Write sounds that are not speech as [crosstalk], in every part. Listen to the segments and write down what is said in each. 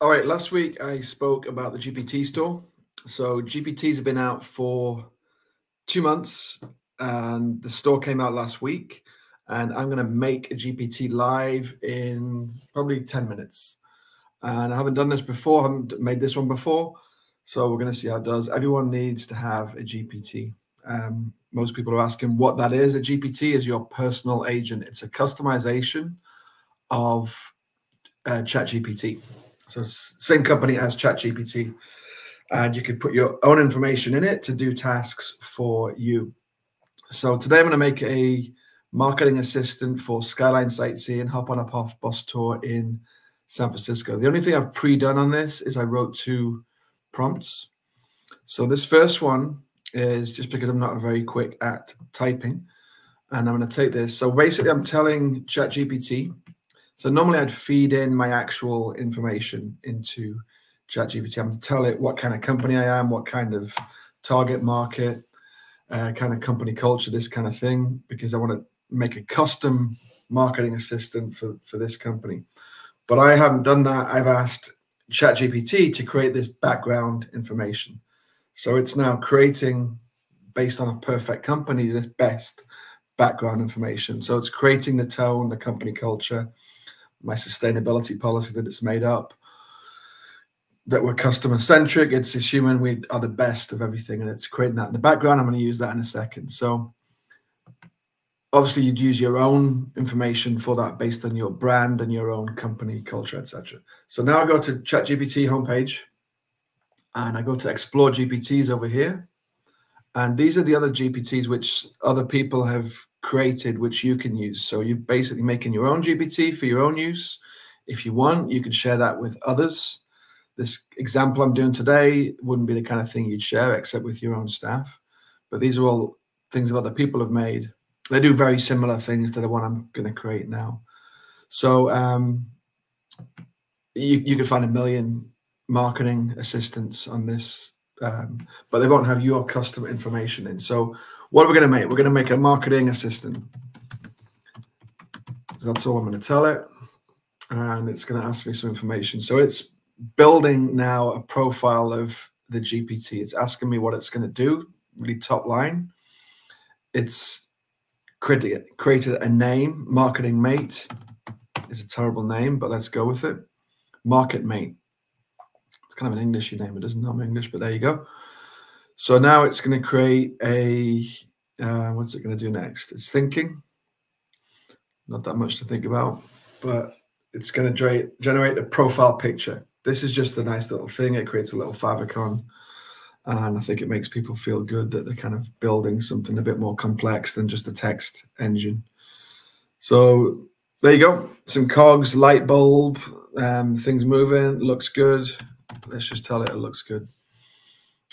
All right, last week I spoke about the GPT store. So GPTs have been out for two months, and the store came out last week. And I'm going to make a GPT live in probably 10 minutes. And I haven't done this before, I haven't made this one before. So we're going to see how it does. Everyone needs to have a GPT. Um, most people are asking what that is. A GPT is your personal agent. It's a customization of uh, ChatGPT. So same company as ChatGPT, and you can put your own information in it to do tasks for you. So today I'm going to make a marketing assistant for Skyline Sightseeing, hop on a puff bus tour in San Francisco. The only thing I've pre-done on this is I wrote two prompts. So this first one is just because I'm not very quick at typing, and I'm going to take this. So basically, I'm telling ChatGPT so normally I'd feed in my actual information into ChatGPT. I'm to tell it what kind of company I am, what kind of target market, uh, kind of company culture, this kind of thing, because I want to make a custom marketing assistant for, for this company. But I haven't done that. I've asked ChatGPT to create this background information. So it's now creating, based on a perfect company, this best background information. So it's creating the tone, the company culture, my sustainability policy that it's made up, that we're customer centric. It's assuming we are the best of everything, and it's creating that in the background. I'm going to use that in a second. So, obviously, you'd use your own information for that based on your brand and your own company culture, etc. So now I go to ChatGPT homepage, and I go to Explore GPTs over here, and these are the other GPTs which other people have created which you can use. So you're basically making your own GPT for your own use. If you want, you can share that with others. This example I'm doing today wouldn't be the kind of thing you'd share except with your own staff. But these are all things that other people have made. They do very similar things to the one I'm going to create now. So um, you, you can find a million marketing assistants on this, um, but they won't have your customer information in. So what are we going to make? We're going to make a marketing assistant. So that's all I'm going to tell it. And it's going to ask me some information. So it's building now a profile of the GPT. It's asking me what it's going to do, really top line. It's created, created a name, Marketing Mate. It's a terrible name, but let's go with it. Market Mate. Kind of an English name. It doesn't know English, but there you go. So now it's going to create a, uh, what's it going to do next? It's thinking. Not that much to think about, but it's going to generate a profile picture. This is just a nice little thing. It creates a little favicon. And I think it makes people feel good that they're kind of building something a bit more complex than just a text engine. So there you go. Some cogs, light bulb, um, things moving, looks good. Let's just tell it it looks good.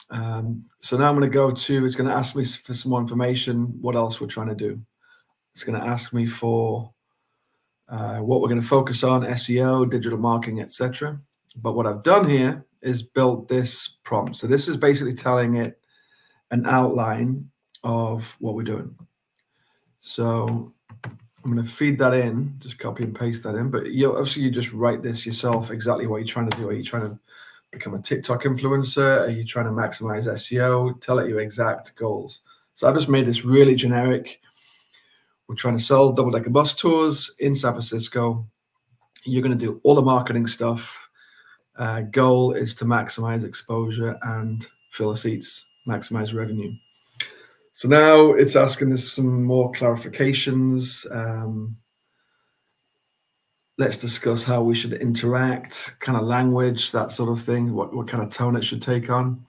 Um, so now I'm going to go to, it's going to ask me for some more information, what else we're trying to do. It's going to ask me for uh, what we're going to focus on, SEO, digital marketing, etc. But what I've done here is built this prompt. So this is basically telling it an outline of what we're doing. So I'm going to feed that in, just copy and paste that in. But you obviously you just write this yourself exactly what you're trying to do. Are you trying to become a TikTok influencer? Are you trying to maximize SEO? Tell it your exact goals. So I just made this really generic. We're trying to sell double decker bus tours in San Francisco. You're going to do all the marketing stuff. Uh, goal is to maximize exposure and fill the seats, maximize revenue. So now it's asking us some more clarifications. Um, let's discuss how we should interact, kind of language, that sort of thing, what, what kind of tone it should take on.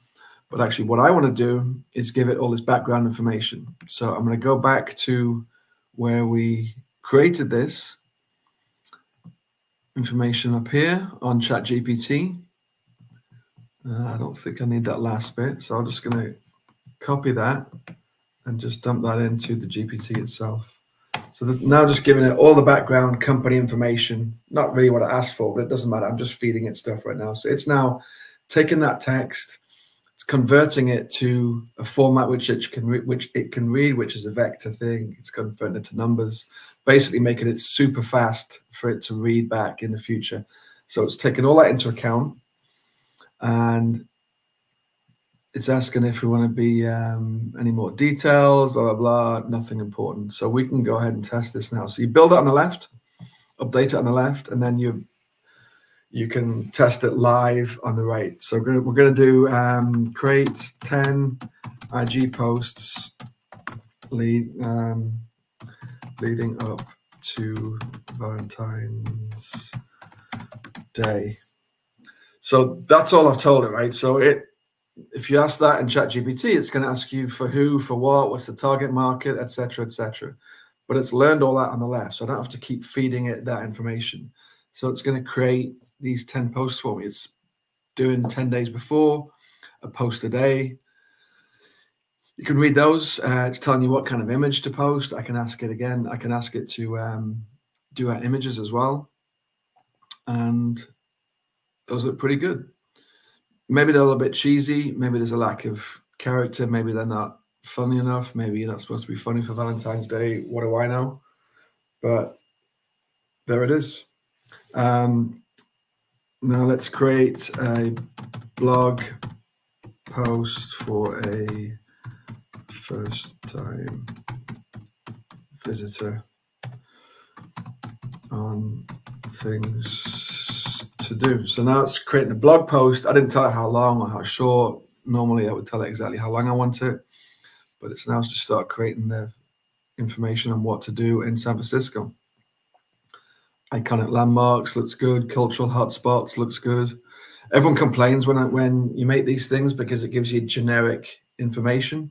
But actually, what I want to do is give it all this background information. So I'm going to go back to where we created this information up here on ChatGPT. Uh, I don't think I need that last bit. So I'm just going to copy that and just dump that into the GPT itself. So now just giving it all the background company information, not really what I asked for, but it doesn't matter. I'm just feeding it stuff right now. So it's now taking that text, it's converting it to a format which it can which it can read, which is a vector thing. It's converting it to numbers, basically making it super fast for it to read back in the future. So it's taking all that into account and it's asking if we want to be um, any more details, blah, blah, blah, nothing important. So we can go ahead and test this now. So you build it on the left, update it on the left, and then you you can test it live on the right. So we're we're gonna do um, create 10 IG posts lead, um, leading up to Valentine's Day. So that's all I've told it, right? So it, if you ask that in ChatGPT, it's going to ask you for who, for what, what's the target market, etc., etc. But it's learned all that on the left, so I don't have to keep feeding it that information. So it's going to create these 10 posts for me. It's doing 10 days before, a post a day. You can read those. Uh, it's telling you what kind of image to post. I can ask it again. I can ask it to um, do our images as well. And those look pretty good. Maybe they're a little bit cheesy. Maybe there's a lack of character. Maybe they're not funny enough. Maybe you're not supposed to be funny for Valentine's Day. What do I know? But there it is. Um, now let's create a blog post for a first time visitor on things to do. So now it's creating a blog post. I didn't tell it how long or how short. Normally I would tell it exactly how long I want it, but it's now to start creating the information on what to do in San Francisco. Iconic landmarks looks good. Cultural hotspots looks good. Everyone complains when I, when you make these things because it gives you generic information,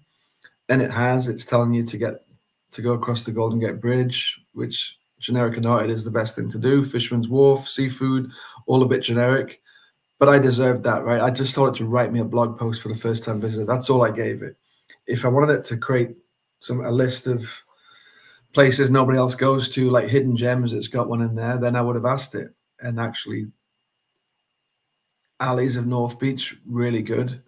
and it has. It's telling you to get to go across the Golden Gate Bridge, which generic it is the best thing to do. Fisherman's Wharf, seafood, all a bit generic. But I deserved that, right? I just told it to write me a blog post for the first time visitor. That's all I gave it. If I wanted it to create some a list of places nobody else goes to, like hidden gems, it's got one in there, then I would have asked it. And actually, alleys of North Beach, really good.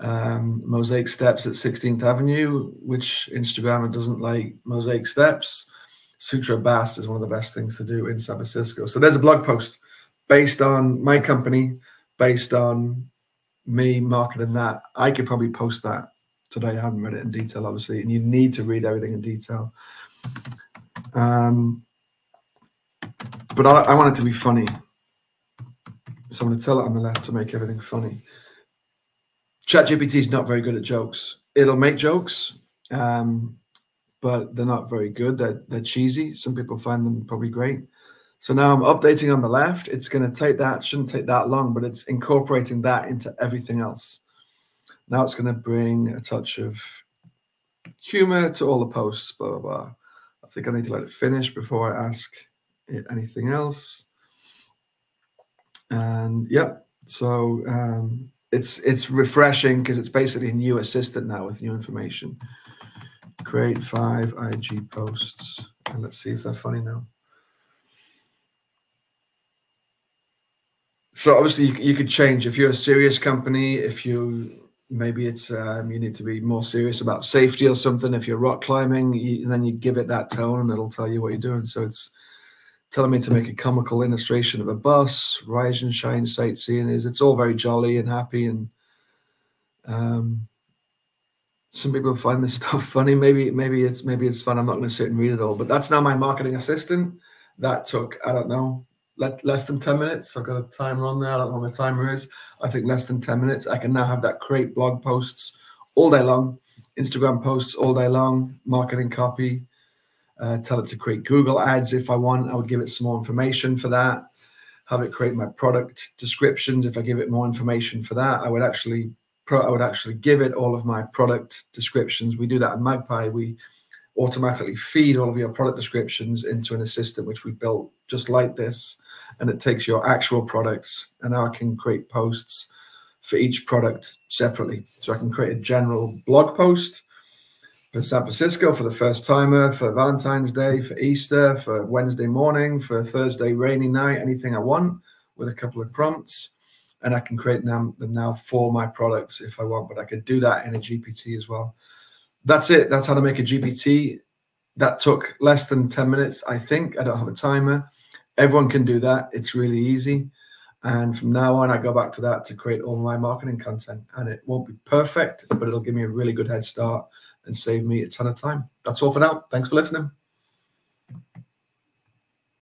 Um, mosaic steps at 16th Avenue, which Instagrammer doesn't like mosaic steps. Sutro Baths is one of the best things to do in San Francisco. So there's a blog post based on my company, based on me marketing that. I could probably post that today. I haven't read it in detail, obviously, and you need to read everything in detail. Um, but I, I want it to be funny. So I'm going to tell it on the left to make everything funny. ChatGPT is not very good at jokes. It'll make jokes. Um, but they're not very good. They're, they're cheesy. Some people find them probably great. So now I'm updating on the left. It's going to take that, shouldn't take that long, but it's incorporating that into everything else. Now it's going to bring a touch of humor to all the posts, blah, blah, blah. I think I need to let it finish before I ask it anything else. And yeah, so um, it's it's refreshing because it's basically a new assistant now with new information create five IG posts. And let's see if they're funny now. So obviously you, you could change if you're a serious company, if you maybe it's um, you need to be more serious about safety or something. If you're rock climbing, you, then you give it that tone and it'll tell you what you're doing. So it's telling me to make a comical illustration of a bus, rise and shine sightseeing is. It's all very jolly and happy and um, some people find this [laughs] stuff funny. Maybe maybe it's maybe it's fun. I'm not going to sit and read it all. But that's now my marketing assistant. That took I don't know less than 10 minutes. I've got a timer on there. I don't know what my timer is. I think less than 10 minutes. I can now have that create blog posts all day long, Instagram posts all day long, marketing copy. Uh, tell it to create Google ads if I want. I would give it some more information for that. Have it create my product descriptions. If I give it more information for that, I would actually pro, I would actually give it all of my product descriptions. We do that in Magpie. We automatically feed all of your product descriptions into an assistant, which we built just like this. And it takes your actual products and I can create posts for each product separately. So I can create a general blog post for San Francisco for the first timer, for Valentine's Day, for Easter, for Wednesday morning, for Thursday rainy night, anything I want with a couple of prompts and I can create them, them now for my products if I want, but I could do that in a GPT as well. That's it. That's how to make a GPT. That took less than 10 minutes, I think. I don't have a timer. Everyone can do that. It's really easy. And from now on, I go back to that to create all my marketing content. And it won't be perfect, but it'll give me a really good head start and save me a ton of time. That's all for now. Thanks for listening.